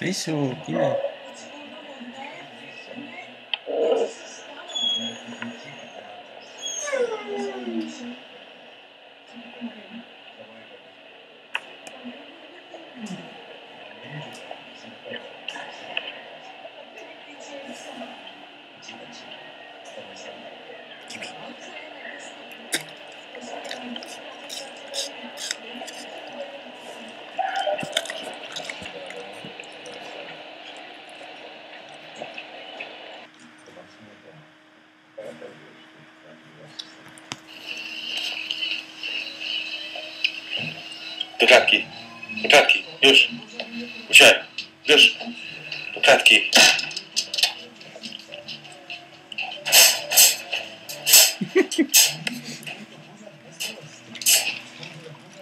Isso, que merda. Thank Do czapki. Już. Usiadaj. Już. Do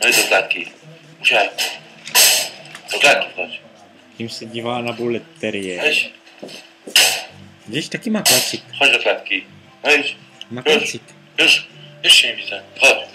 No je to kletky. Může. To kletky, pojď. Tím se dívá na buleterie. Jdeš. Vidíš, taky má klacik. Chodí do klatki. Wejdź. Má klacik. Już, Ještě się nie widzę.